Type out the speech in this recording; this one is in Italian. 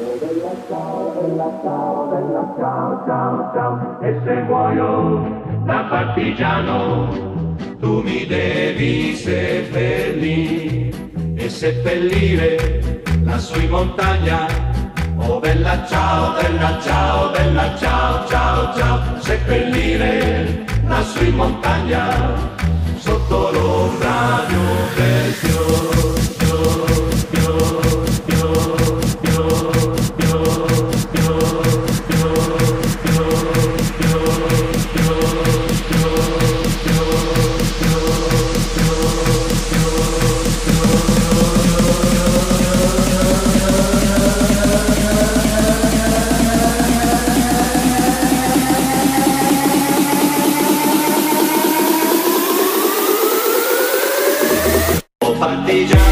bella ciao, bella ciao, bella ciao, ciao, ciao. E se muoio da partigiano, tu mi devi seppellire e seppellire lassù in montagna. Oh bella ciao, bella ciao, bella ciao, ciao, ciao, seppellire lassù in montagna partilhar.